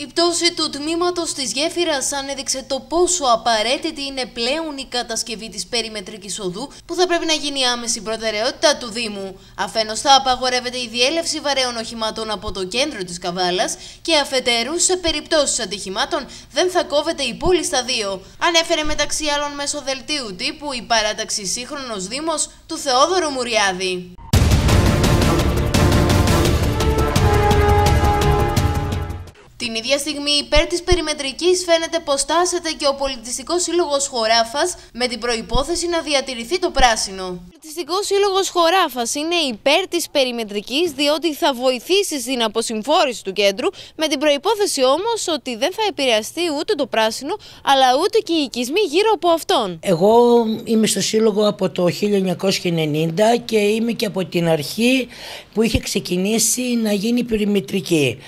Η πτώση του τμήματος της γέφυρας ανέδειξε το πόσο απαραίτητη είναι πλέον η κατασκευή της περιμετρικής οδού που θα πρέπει να γίνει άμεση προτεραιότητα του Δήμου. Αφενός θα απαγορεύεται η διέλευση βαρέων οχημάτων από το κέντρο της Καβάλας και αφετέρου σε περιπτώσεις ατυχημάτων δεν θα κόβεται η πόλη στα δύο. Ανέφερε μεταξύ άλλων μέσω δελτίου τύπου η παράταξη Σύγχρονος Δήμος του Θεόδωρου Μουριάδη. Ίδια στιγμή, υπέρ της περιμετρικής φαίνεται πως τάσεται και ο Πολιτιστικός Σύλλογος Χωράφας με την προπόθεση να διατηρηθεί το πράσινο. Ο Πολιτιστικός Σύλλογος Χωράφας είναι υπέρ της περιμετρικής διότι θα βοηθήσει στην αποσυμφόρηση του κέντρου, με την προπόθεση όμως ότι δεν θα επηρεαστεί ούτε το πράσινο αλλά ούτε και οι οικισμοί γύρω από αυτόν. Εγώ είμαι στο Σύλλογο από το 1990 και είμαι και από την αρχή που είχε ξεκινήσει να γίνει περιμετρική.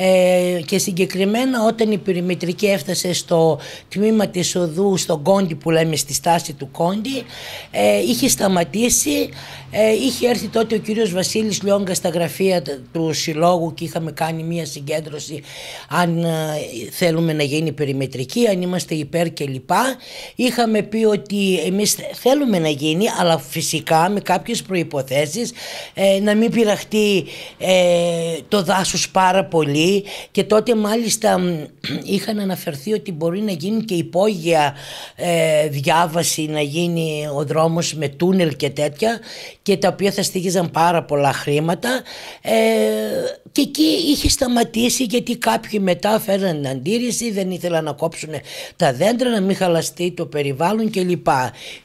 Ε, και συγκεκριμένα όταν η περιμετρική έφτασε στο τμήμα της οδού, στον κόντι που λέμε στη στάση του κόντι, ε, είχε σταματήσει, ε, είχε έρθει τότε ο κύριος Βασίλης Λιόγκα στα γραφεία του συλλόγου και είχαμε κάνει μια συγκέντρωση αν ε, θέλουμε να γίνει περιμετρική, αν είμαστε υπέρ κλπ. Είχαμε πει ότι εμείς θέλουμε να γίνει, αλλά φυσικά με κάποιες προϋποθέσεις ε, να μην πειραχτεί το δάσος πάρα πολύ και τότε μάλιστα είχαν αναφερθεί ότι μπορεί να γίνει και υπόγεια ε, διάβαση, να γίνει ο δρόμος με τούνελ και τέτοια και τα οποία θα στήγιζαν πάρα πολλά χρήματα ε, και εκεί είχε σταματήσει γιατί κάποιοι μετά φέραν αντίρρηση, δεν ήθελαν να κόψουν τα δέντρα, να μην χαλαστεί το περιβάλλον κλπ.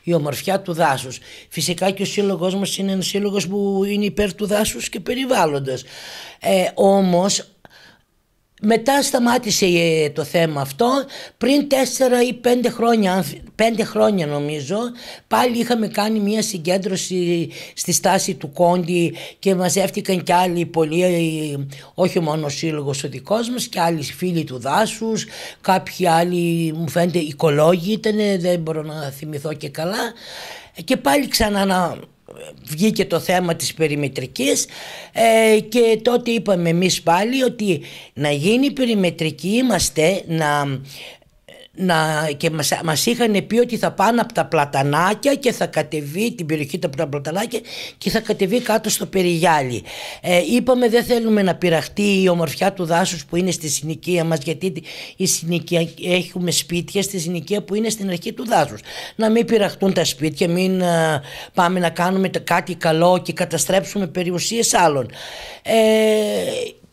Η ομορφιά του δάσους. Φυσικά και ο σύλλογος μας είναι ένας σύλλογος που είναι υπέρ του δάσους και περιβάλλοντος. Ε, όμως μετά σταμάτησε ε, το θέμα αυτό. Πριν τέσσερα ή πέντε χρόνια, πέντε χρόνια νομίζω, πάλι είχαμε κάνει μια συγκέντρωση στη στάση του Κόντι και μαζεύτηκαν και άλλοι πολλοί, ε, όχι μόνο ο σύλλογος ο δικός μας, και άλλοι φίλοι του δάσους, κάποιοι άλλοι μου φαίνεται οικολόγοι ήταν, δεν μπορώ να θυμηθώ και καλά. Και πάλι ξανά βγήκε το θέμα της περιμετρικής ε, και τότε είπαμε εμείς πάλι ότι να γίνει περιμετρική είμαστε να να, και μας, μας είχαν πει ότι θα πάνε από τα πλατανάκια και θα κατεβεί την περιοχή από τα πλατανάκια και θα κατεβεί κάτω στο Περιγιάλι. Ε, είπαμε δεν θέλουμε να πειραχτεί η ομορφιά του δάσους που είναι στη συνοικία μας γιατί η συνοικία, έχουμε σπίτια στη συνοικία που είναι στην αρχή του δάσους. Να μην πειραχτούν τα σπίτια, μην ε, πάμε να κάνουμε κάτι καλό και καταστρέψουμε περιουσίες άλλων. Ε,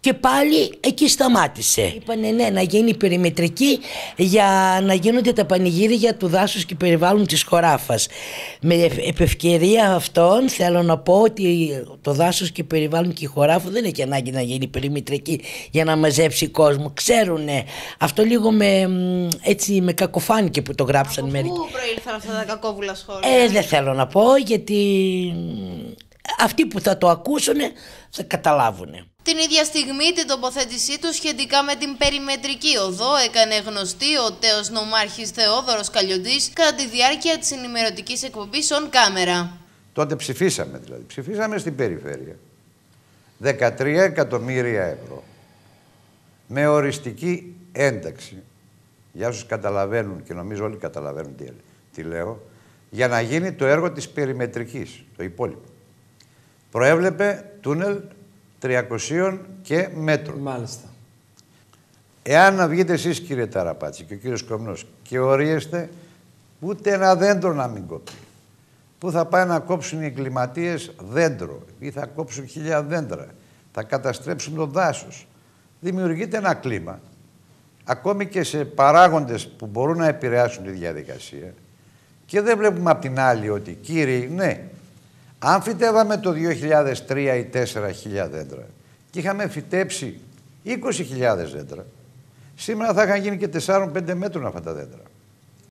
και πάλι εκεί σταμάτησε. Είπανε ναι να γίνει περιμετρική για να γίνονται τα πανηγύρια του δάσους και περιβάλλον της χωράφας. Με επευκαιρία αυτών θέλω να πω ότι το δάσος και περιβάλλον και η χωράφα δεν έχει ανάγκη να γίνει περιμετρική για να μαζέψει κόσμο. Ξέρουνε. Αυτό λίγο με, έτσι, με κακοφάνηκε που το γράψαν μερικοί. Πού προήλθαν αυτά τα κακόβουλα σχόλια; Ε, δεν θέλω να πω γιατί αυτοί που θα το ακούσουν θα καταλάβουν. Την ίδια στιγμή την τοποθέτησή του σχετικά με την περιμετρική οδό έκανε γνωστή ο τέος νομάρχης Θεόδωρος Καλλιοντής κατά τη διάρκεια της ενημερωτικής εκπομπής on κάμερα. Τότε ψηφίσαμε δηλαδή. Ψηφίσαμε στην περιφέρεια. 13 εκατομμύρια ευρώ. Με οριστική ένταξη. Για όσους καταλαβαίνουν και νομίζω όλοι καταλαβαίνουν τι, τι λέω. Για να γίνει το έργο της περιμετρικής, το υπόλοιπο προέβλεπε τούνελ 300 και μέτρων. Μάλιστα. Εάν να βγείτε εσείς κύριε Ταραπάτση και ο κύριος Κομνός και ορίεστε ούτε ένα δέντρο να μην κόψει. Πού θα πάει να κόψουν οι εγκληματίες δέντρο ή θα κόψουν χίλια δέντρα. Θα καταστρέψουν το δάσος. Δημιουργείται ένα κλίμα ακόμη και σε παράγοντες που μπορούν να επηρεάσουν τη διαδικασία και δεν βλέπουμε απ' την άλλη ότι κύριοι, ναι, αν φυτεύαμε το 2003 ή 4.000 δέντρα και είχαμε φυτέψει 20.000 δέντρα, σήμερα θα είχαν γίνει και 4-5 μέτρων αυτά τα δέντρα.